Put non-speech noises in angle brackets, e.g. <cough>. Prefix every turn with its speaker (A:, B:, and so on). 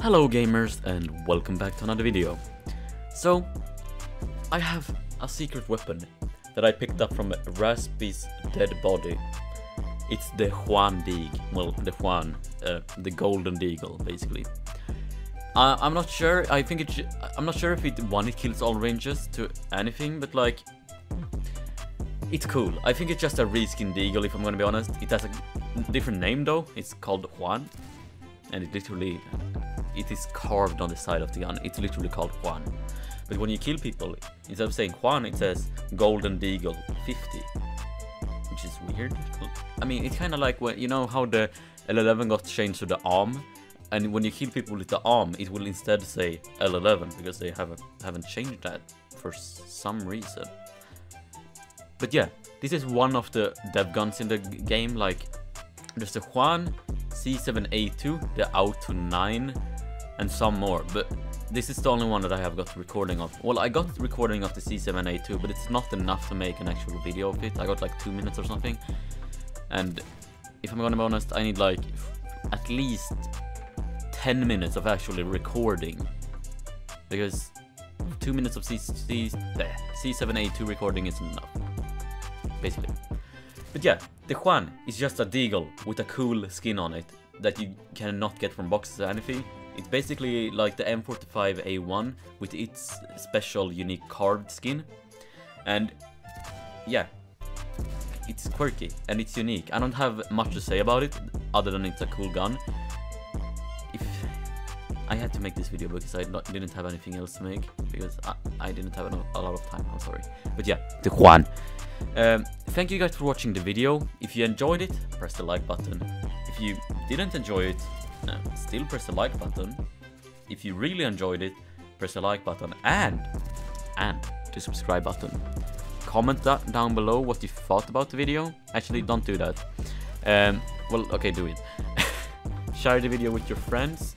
A: Hello gamers and welcome back to another video. So, I have a secret weapon that I picked up from Raspy's dead body. It's the Juan Deagle, well, the Juan, uh, the Golden Deagle, basically. I'm not sure, I think it, I'm not sure if it one it kills all ranges to anything, but like, it's cool. I think it's just a reskin eagle, if I'm gonna be honest. It has a different name though, it's called Juan, and it literally it is carved on the side of the gun. It's literally called Juan. But when you kill people, instead of saying Juan, it says Golden Deagle 50. Which is weird. I mean, it's kind of like when, you know how the L11 got changed to the arm? And when you kill people with the arm, it will instead say L11 because they haven't haven't changed that for some reason. But yeah, this is one of the dev guns in the game. Like, there's the Juan, C7A2, the Auto 9, and some more, but this is the only one that I have got recording of. Well, I got recording of the C7A2, but it's not enough to make an actual video of it. I got like two minutes or something. And if I'm gonna be honest, I need like at least 10 minutes of actually recording. Because two minutes of C C eh, C7A2 recording isn't enough. Basically. But yeah, the Juan is just a deagle with a cool skin on it that you cannot get from boxes or anything. It's basically like the M45A1 with its special unique carved skin. And yeah, it's quirky and it's unique. I don't have much to say about it other than it's a cool gun. I had to make this video because I not, didn't have anything else to make because I, I didn't have a lot of time, I'm sorry. But yeah, the Juan. Um, thank you guys for watching the video. If you enjoyed it, press the like button. If you didn't enjoy it, still press the like button. If you really enjoyed it, press the like button and and the subscribe button. Comment that down below what you thought about the video. Actually, don't do that. Um, well, okay, do it. <laughs> Share the video with your friends,